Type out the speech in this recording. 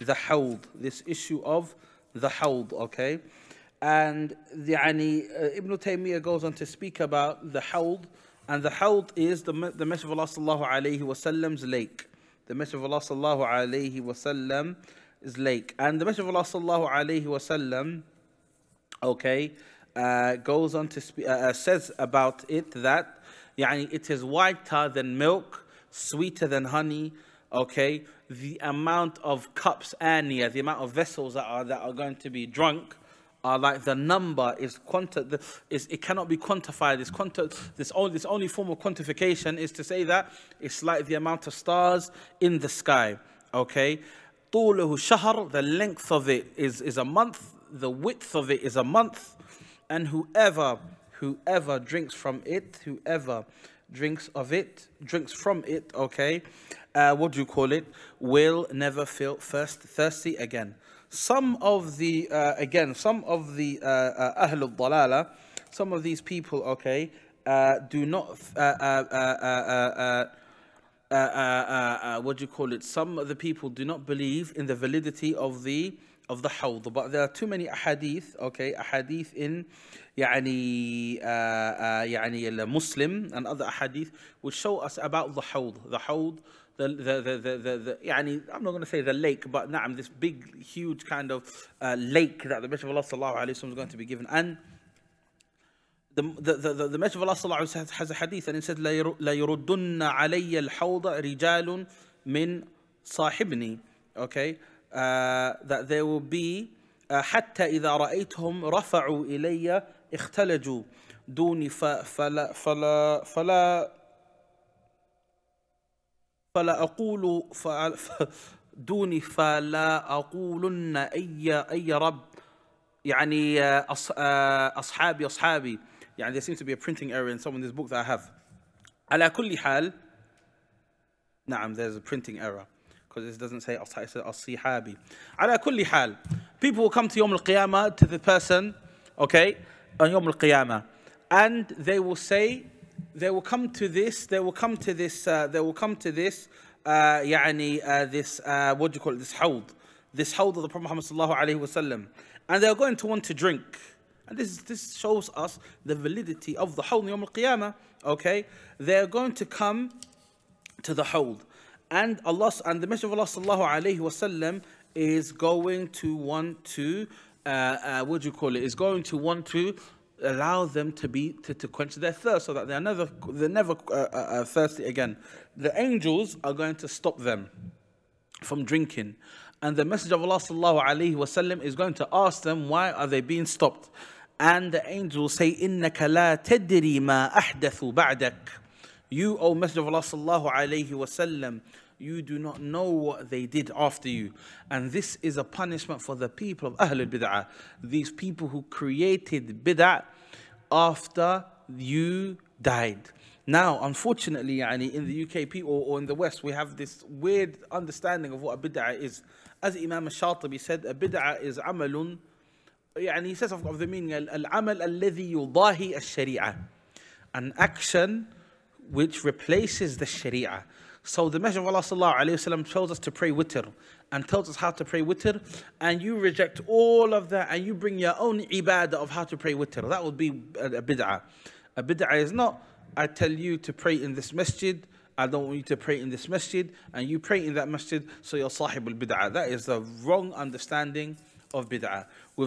the hawd, this issue of the hawd, okay? And the, yani, uh, Ibn Taymiyyah goes on to speak about the hawd, and the hawd is the, the Messenger of Allah sallallahu alayhi wasallam's lake. The Messenger of Allah sallallahu alayhi wasallam is lake. And the Messenger of Allah sallallahu alayhi wasallam, okay, uh, goes on to speak, uh, uh, says about it that, yani, it is whiter than milk, sweeter than honey, okay? The amount of cups and yeah, the amount of vessels that are, that are going to be drunk are like the number is quanti- is it cannot be quantified. This quanti- this only this only form of quantification is to say that it's like the amount of stars in the sky. Okay, طوله شهر, the length of it is is a month. The width of it is a month, and whoever whoever drinks from it, whoever drinks of it, drinks from it. Okay, uh, what do you call it? Will never feel first thirsty again some of the, uh, again, some of the uh, uh, Ahl al-Dalala, some of these people, okay, uh, do not, uh, uh, uh, uh, what do you call it? Some of the people do not believe in the validity of the of the hawd, but there are too many ahadith, okay, ahadith in يعني يعني Muslim and other ahadith which show us about the hawd, the hawd the, the, the, the, the, the يعني, I'm not going to say the lake, but نعم, this big, huge kind of uh, lake that the Messenger of Allah sallallahu alayhi wa is going to be given. And the, the, the, the, the Messenger of Allah sallallahu alayhi wa has a hadith and it said, لا يردن علي الحوض رجال من صاحبني. Okay? Uh, that there will be uh, حتى إذا رأيتهم رفعوا إلي اختلجوا دوني فلا فلا فلا فلا أقول دوني فلا أقولن أي أي رب يعني أصحابي أصحابي يعني there seems to be a printing error in some of this book that I have على كل حال نعم there's a printing error because it doesn't say as-sihabi. Ala kulli hal. People will come to Yom al-Qiyamah to the person, okay, on Yom al-Qiyamah, and they will say, they will come to this, they will come to this, uh, they will come to this, uh, يعني, uh, this, uh, what do you call it, this Hawd, this Hawd of the Prophet Muhammad and they are going to want to drink. And this, this shows us the validity of the Hawd Yom al Qiyamah. Okay, they're going to come to the Hawd. And Allah, and the Messenger of Allah sallallahu alayhi wasallam is going to want to, uh, uh, what do you call it, is going to want to allow them to be to, to quench their thirst so that they're never they're never uh, uh, uh, thirsty again. The angels are going to stop them from drinking. And the message of allah sallallahu alaihi wasallam is going to ask them why are they being stopped? And the angels say innaka la tadri ma ahdathu ba'dak you, O Messenger of Allah sallallahu alayhi wasallam, you do not know what they did after you. And this is a punishment for the people of Ahlul Bid'ah, these people who created Bid'ah after you died. Now, unfortunately, in the UK people or in the West, we have this weird understanding of what a bid'ah is. As Imam al-Shatibi said, a bid'ah is amalun, yani he says of the meaning, al-amal alladhi yudahi al-shari'ah. An action which replaces the sharia. So the Messenger of Allah wasallam tells us to pray witr and tells us how to pray witr and you reject all of that and you bring your own ibadah of how to pray witr. That would be a, bid'ah. A bid'ah is not, I tell you to pray in this masjid, I don't want you to pray in this masjid and you pray in that masjid so you're sahib al-bid'ah. That is the wrong understanding of bid'ah. With